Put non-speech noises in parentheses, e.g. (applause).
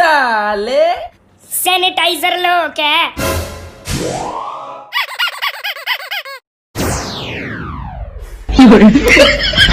साले। सैनिटाइजर लो क्या (laughs)